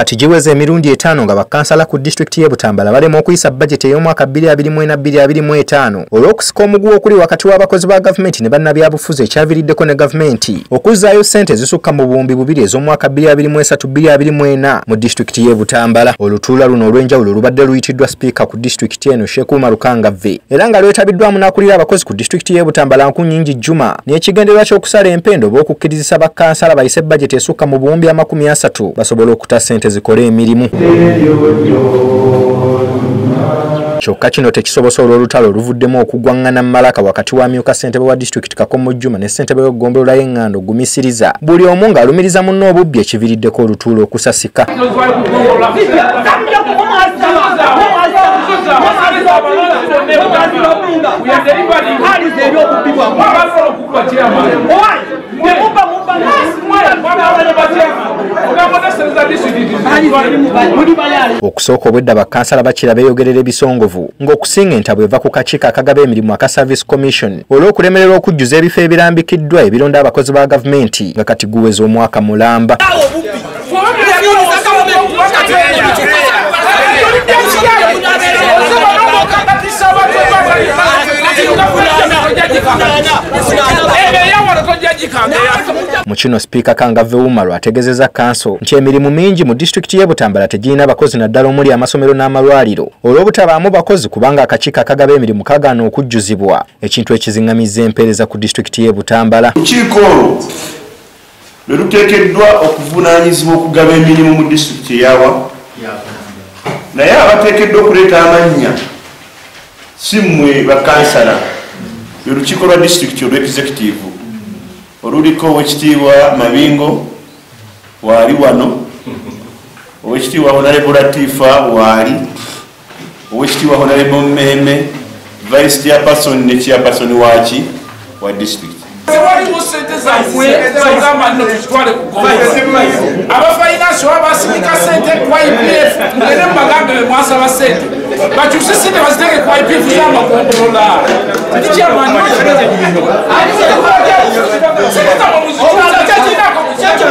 kati giweza emirundi etaano nga bakansala ku disitulikiti y'e butambala balema okuyisa bajeti ey'omwaka 2024-2025 olw'okusika omuguwa okuli wakati w'abakozi ba gavumenti ne bannabyabufuzi ekyaviiriddeko ne gavumenti okuzzaayo ssente ezisukka mu buwumbi bubiri ez'omwaka 2023-2024 mu disitulikiti y'e butambala. Olutuula luno olw'enjawulo lubadde luyitiddwa sipiika ku disitulikiti eno sheekuma lukangavve era nga lwetabiddwamu n'akulira abakozi ku disitulikiti y'e butambala nkunyingi juma n'ekigendererwa ky'okusala empendo oba okukkirizisa bakkansala bayise bajeti esukka mu buwumbi amakumi asatu basobole okuta ssente zikole emirimu kyokka kino tekisobosa olw'olutalo oluvuddemu okugwaŋŋana malaka wakati wa myuka ssentebe wa disitulikiti kakomo juma ne ssentebe w'eggombolola y'eŋŋando gumisiriza buli omu ng'alumiriza munno obubbi ekiviiriddeko olutuulo okusasika okusooka obwedda bakkansala bakira beeyogerera ebisongovu ng'okusinga entabwe eva ku kakiiko akagaba emirimu aka service commission olw'okulemererwa okujjuza ebifo ebirambikiddwa ebironda abakozi ba gavumenti nga kati guweza omwaka mulamba mu kino sipiika kangave umalo ategeezezza kanso nti emirimu mingi mu disitulikiti y'e butambala tegirina bakozi naddala omuli amasomero n'amalwaliro. Olw'obutabaamu bakozi kubanga akakiiko akagaba emirimu kagaana okujjuzibwa. Ekintu ekiziŋŋamizza empeereza ku disitulikiti y'e butambala. Lukiiko olwo lwe luteekeddwa okuvunaanyizibwa okugaba emirimu mu disitulikiti eyawa naye abateekeddwa okuleeta amannya si mmwe bakansala lwe lukiiko lwa disitulikiti olw'executive oluliko owekitiibwa mabingo waali wano. Owekitiibwa honarebo latifa waali. Owekitiibwa honarebo mmeme vice chairperson ne chairperson waki wa disitulikiti waliwo sente zammwe zogamba nno tuzitwale ku gomba abafainansi oba basindika sente ku ipf mugende mubagambe be mwasaba sente bakyuse sente baziteke ku ipf zamagombolola tikyamani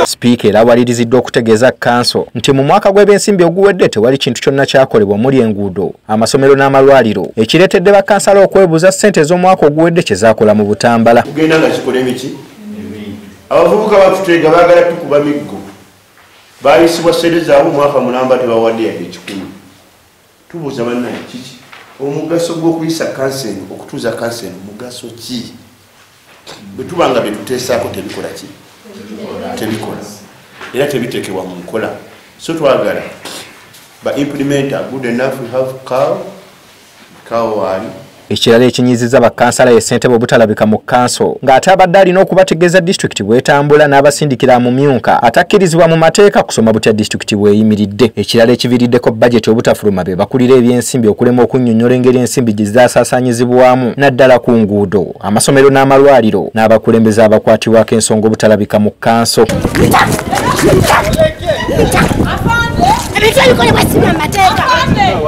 sipiika era awaliriziddwa okutegeeza kanso nti mu mwaka gw'ebyensimbi oguwedde tewali kintu kyonna kyakolebwa muli enguudo amasomero n'amalwaliro. Ekireetedde bakansala okwebuuza ssente ez'omwaka oguwedde kye zaakola mu butambala. Kugenda nga kikola emiki abavubuka batuteega baagala tukuba miggo. Bayisibwa sente zaabwe omwaka mulamba tebawadde yadde ekikumi tubuuza bannaye kiki? Omugaso gw'okuyisa kanseni okutuuza kanseni mugaso ki bwe tuba nga byetuteesaako tebikola ki? Tebikola. Era tebitekebwa mu nkola. So twagala ba implementa good enough we have cow cow waali ekirala ekinyizizza bakkansala ye ssentebe obutalabika mu kkanso ng'ate abadde alina okubategeeza disitulikiti bw'etambula n'abasindikira mu myuka atakkirizibwa mu mateeka kusoma butya disitulikiti bw'eyimiridde. Ekirala ekiviiriddeko bajeti obutafuluma be bakulira ebyensimbi okulema okunnyonnyola engeri ensimbi gye zaasaasanyizibwamu naddala ku nguudo amasomero n'amalwaliro n'abakulembeze abakwatibwako ensonga obutalabika mu kkanso. Ebintu ebikolebwa si bya mateeka